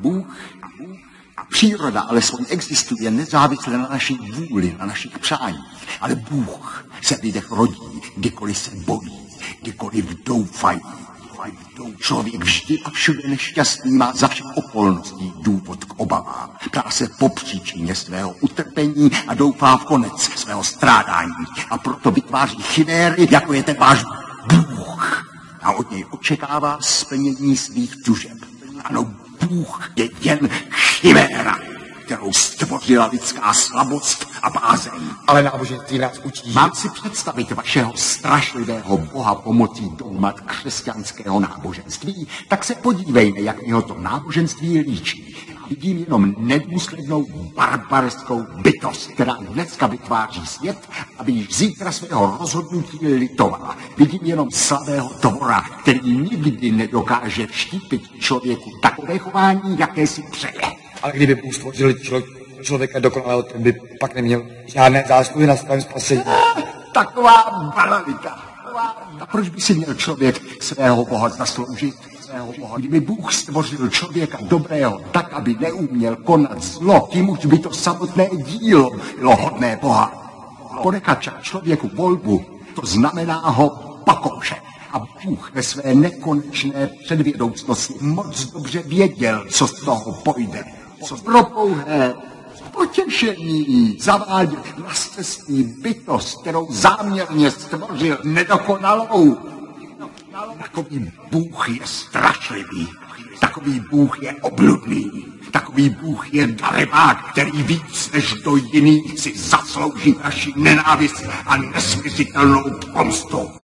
Bůh, příroda alespoň existuje nezávisle na naší vůli, na našich přáních. Ale Bůh se v lidech rodí, kdykoliv se bojí, kdykoliv doufají. Člověk vždy a všude nešťastný má za všech okolností důvod k obavám. Ptá se po příčině svého utrpení a doufá v konec svého strádání. A proto vytváří chiméry, jako je ten váš Bůh. A od něj očekává splnění svých tužeb. Ano, Bůh je jen chiméra, kterou stvořila lidská slabost a bázeň. Ale náboženství nás učí. Mám si představit vašeho strašlivého boha pomocí dogmat křesťanského náboženství, tak se podívejme, jak mi ho to náboženství líčí. Vidím jenom nedůslednou barbarskou bytost, která dneska vytváří svět, aby již zítra svého rozhodnutí litovala. Vidím jenom slabého tvora, který nikdy nedokáže vštípit člověku takové chování, jaké si přeje. Ale kdyby Bůh stvořil člo, člověka dokonalého, ten by pak neměl žádné zásluhy na svém spasení. Taková banalita. A proč by si měl člověk svého Boha zasloužit? Kdyby Bůh stvořil člověka dobrého tak, aby neuměl konat zlo, tím už by to samotné dílo bylo hodné Boha. Ponechat člověku volbu, to znamená ho pokoušet. A Bůh ve své nekonečné předvědoucnosti moc dobře věděl, co z toho pojde. Co pro pouhé potěšení zavádět na cestní bytost, kterou záměrně stvořil nedokonalou. Takový Bůh je strašlivý, takový Bůh je obludný, takový Bůh je darebák, který víc než do jiných si zaslouží naši nenávist a nesmyslitelnou pomstu.